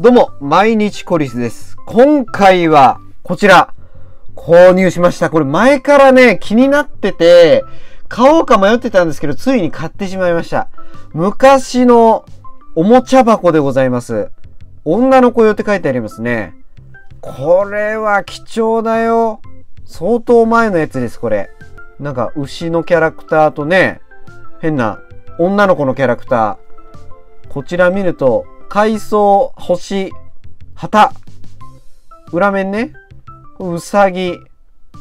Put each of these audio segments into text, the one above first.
どうも、毎日コリスです。今回は、こちら、購入しました。これ前からね、気になってて、買おうか迷ってたんですけど、ついに買ってしまいました。昔のおもちゃ箱でございます。女の子用って書いてありますね。これは貴重だよ。相当前のやつです、これ。なんか、牛のキャラクターとね、変な女の子のキャラクター。こちら見ると、海藻、星、旗。裏面ね。うさぎ。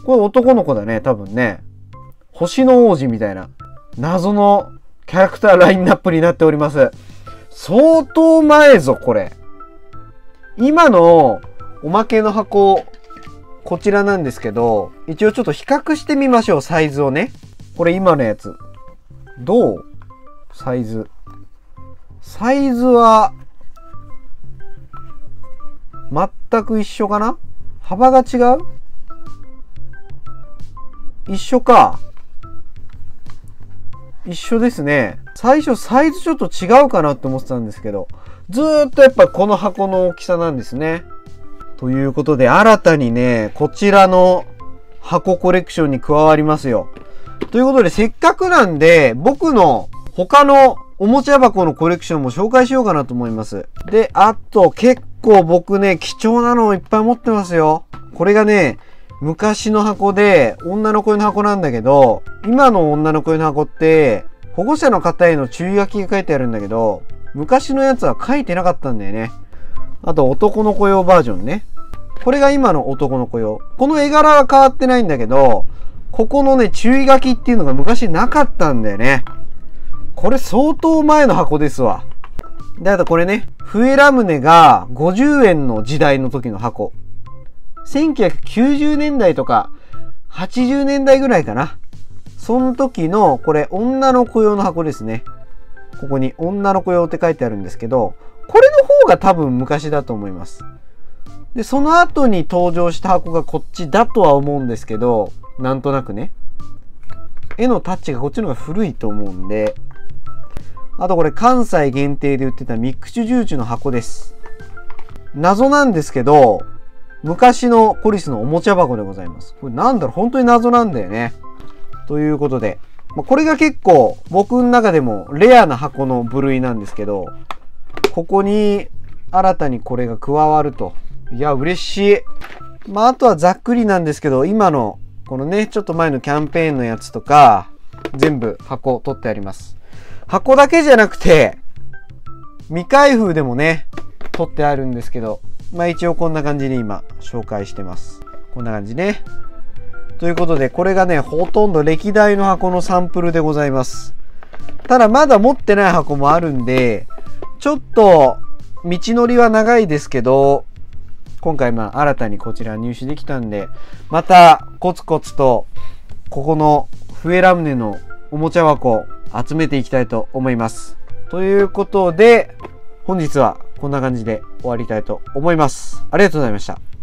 これ男の子だね、多分ね。星の王子みたいな。謎のキャラクターラインナップになっております。相当前ぞ、これ。今のおまけの箱、こちらなんですけど、一応ちょっと比較してみましょう、サイズをね。これ今のやつ。どう？サイズ。サイズは、全く一緒かな？幅が違う？一緒か。一緒ですね。最初サイズちょっと違うかなって思ってたんですけど、ずーっとやっぱこの箱の大きさなんですね。ということで、新たにね、こちらの箱コレクションに加わりますよ。ということで、せっかくなんで、僕の他のおもちゃ箱のコレクションも紹介しようかなと思います。で、あと、結構僕ね、貴重なのをいっぱい持ってますよ。これがね、昔の箱で、女の子用の箱なんだけど、今の女の子用の箱って、保護者の方への注意書きが書いてあるんだけど、昔のやつは書いてなかったんだよね。あと、男の子用バージョンね。これが今の男の子用。この絵柄は変わってないんだけど、ここのね、注意書きっていうのが昔なかったんだよね。これ相当前の箱ですわ。で、あとこれね、笛ラムネが50円の時代の時の箱。1990年代とか80年代ぐらいかな。その時の、これ女の子用の箱ですね。ここに女の子用って書いてあるんですけど、これの方が多分昔だと思います。で、その後に登場した箱がこっちだとは思うんですけど、なんとなくね。絵のタッチがこっちの方が古いと思うんで。あとこれ関西限定で売ってたミックスジューチュの箱です。謎なんですけど、昔のコリスのおもちゃ箱でございます。これなんだろう、本当に謎なんだよね。ということで、まあこれが結構僕の中でもレアな箱の部類なんですけど、ここに新たにこれが加わると。いや、嬉しい。まあ、あとはざっくりなんですけど、今のこのね、ちょっと前のキャンペーンのやつとか、全部箱取ってあります。箱だけじゃなくて、未開封でもね、取ってあるんですけど、まあ一応こんな感じに今紹介してます。こんな感じね。ということで、これがね、ほとんど歴代の箱のサンプルでございます。ただまだ持ってない箱もあるんで、ちょっと道のりは長いですけど、今回まあ新たにこちら入手できたんで、またコツコツとここの笛ラムネのおもちゃ箱集めていきたいと思います。ということで、本日はこんな感じで終わりたいと思います。ありがとうございました。